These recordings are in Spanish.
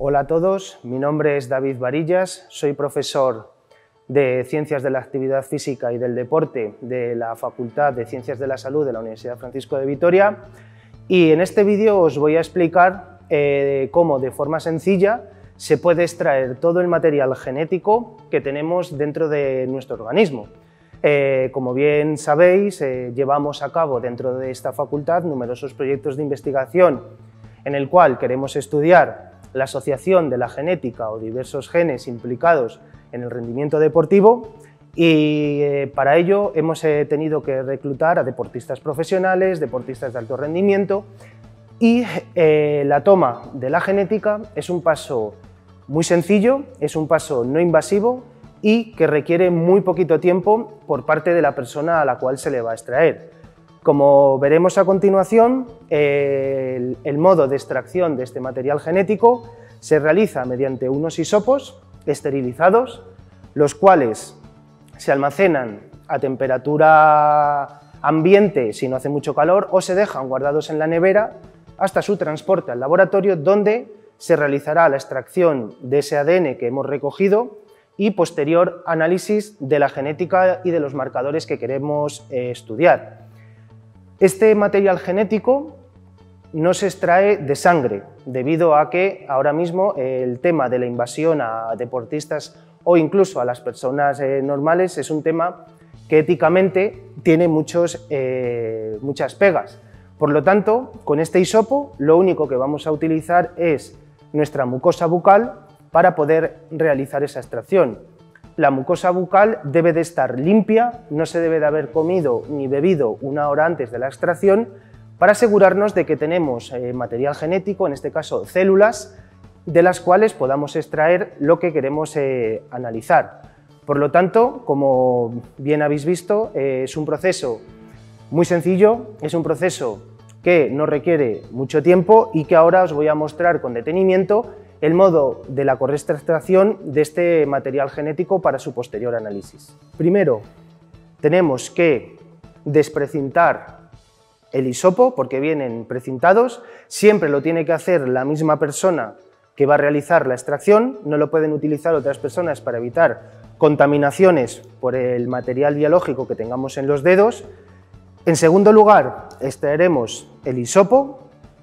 Hola a todos, mi nombre es David Varillas, soy profesor de Ciencias de la Actividad Física y del Deporte de la Facultad de Ciencias de la Salud de la Universidad Francisco de Vitoria y en este vídeo os voy a explicar eh, cómo de forma sencilla se puede extraer todo el material genético que tenemos dentro de nuestro organismo. Eh, como bien sabéis, eh, llevamos a cabo dentro de esta facultad numerosos proyectos de investigación en el cual queremos estudiar la asociación de la genética o diversos genes implicados en el rendimiento deportivo y eh, para ello hemos tenido que reclutar a deportistas profesionales, deportistas de alto rendimiento y la toma de la genética es un paso muy sencillo, es un paso no invasivo y que requiere muy poquito tiempo por parte de la persona a la cual se le va a extraer. Como veremos a continuación, el, modo de extracción de este material genético se realiza mediante unos hisopos esterilizados, los cuales se almacenan a temperatura ambiente si no hace mucho calor o se dejan guardados en la nevera hasta su transporte al laboratorio donde se realizará la extracción de ese ADN que hemos recogido y posterior análisis de la genética y de los marcadores que queremos eh, estudiar. Este material genético no se extrae de sangre, debido a que ahora mismo el tema de la invasión a deportistas o incluso a las personas eh, normales es un tema que éticamente tiene muchos, eh, muchas pegas. Por lo tanto, con este hisopo lo único que vamos a utilizar es nuestra mucosa bucal para poder realizar esa extracción. La mucosa bucal debe de estar limpia, no se debe de haber comido ni bebido una hora antes de la extracción para asegurarnos de que tenemos eh, material genético, en este caso células, de las cuales podamos extraer lo que queremos eh, analizar. Por lo tanto, como bien habéis visto, eh, es un proceso muy sencillo, es un proceso que no requiere mucho tiempo y que ahora os voy a mostrar con detenimiento el modo de la correcta extracción de este material genético para su posterior análisis. Primero, tenemos que desprecintar el hisopo porque vienen precintados, siempre lo tiene que hacer la misma persona que va a realizar la extracción, no lo pueden utilizar otras personas para evitar contaminaciones por el material biológico que tengamos en los dedos. En segundo lugar, extraeremos el hisopo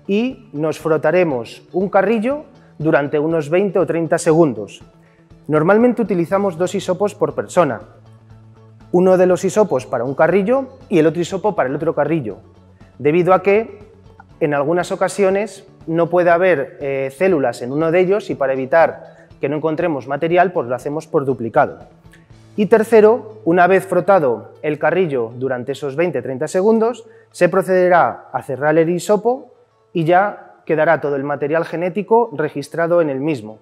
y nos frotaremos un carrillo durante unos 20 o 30 segundos. Normalmente utilizamos dos hisopos por persona, uno de los hisopos para un carrillo y el otro hisopo para el otro carrillo, debido a que en algunas ocasiones no puede haber eh, células en uno de ellos y para evitar que no encontremos material, pues lo hacemos por duplicado. Y tercero, una vez frotado el carrillo durante esos 20-30 segundos, se procederá a cerrar el hisopo y ya quedará todo el material genético registrado en el mismo.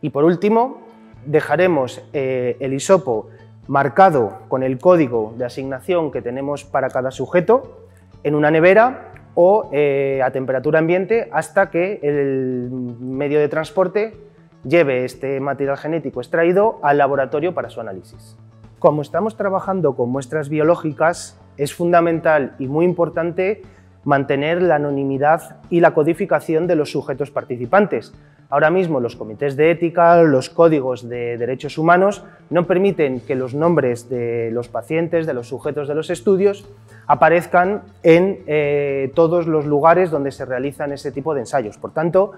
Y por último, dejaremos eh, el hisopo marcado con el código de asignación que tenemos para cada sujeto en una nevera o eh, a temperatura ambiente hasta que el medio de transporte lleve este material genético extraído al laboratorio para su análisis. Como estamos trabajando con muestras biológicas, es fundamental y muy importante mantener la anonimidad y la codificación de los sujetos participantes. Ahora mismo los comités de ética, los códigos de derechos humanos no permiten que los nombres de los pacientes, de los sujetos de los estudios, aparezcan en eh, todos los lugares donde se realizan ese tipo de ensayos. Por tanto,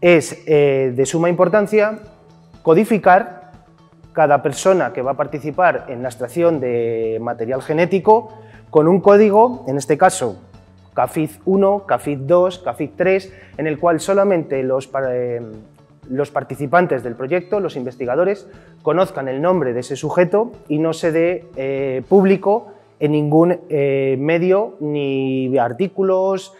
es eh, de suma importancia codificar cada persona que va a participar en la extracción de material genético con un código, en este caso CAFID 1, CAFID 2, CAFID 3, en el cual solamente los, eh, los participantes del proyecto, los investigadores, conozcan el nombre de ese sujeto y no se dé eh, público en ningún medio, ni artículos,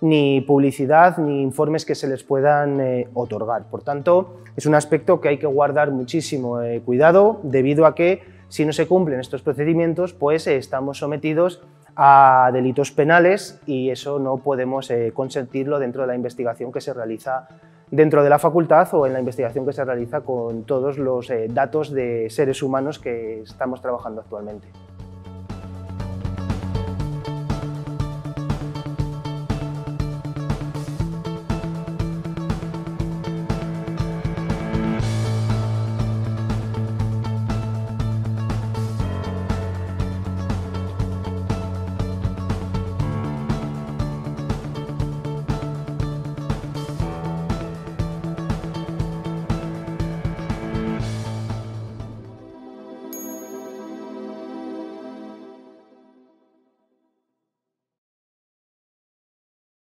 ni publicidad ni informes que se les puedan eh, otorgar. Por tanto, es un aspecto que hay que guardar muchísimo eh, cuidado debido a que si no se cumplen estos procedimientos, pues eh, estamos sometidos a delitos penales y eso no podemos consentirlo dentro de la investigación que se realiza dentro de la facultad o en la investigación que se realiza con todos los datos de seres humanos que estamos trabajando actualmente.